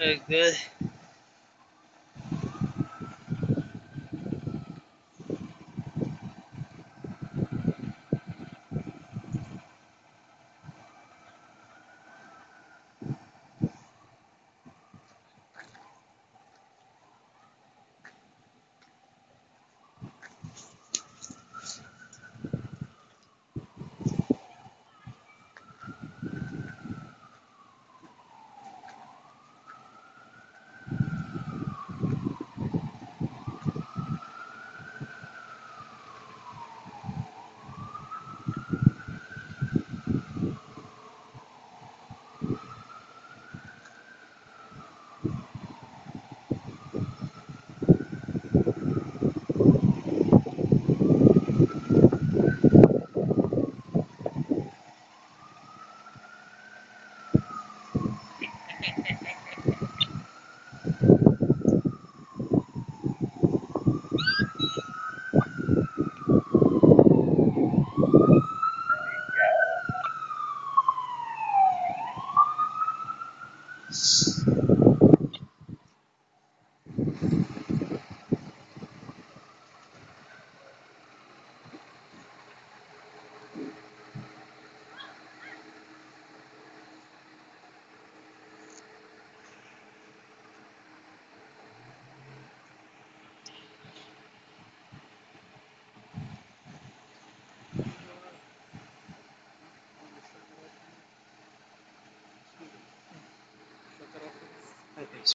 Good.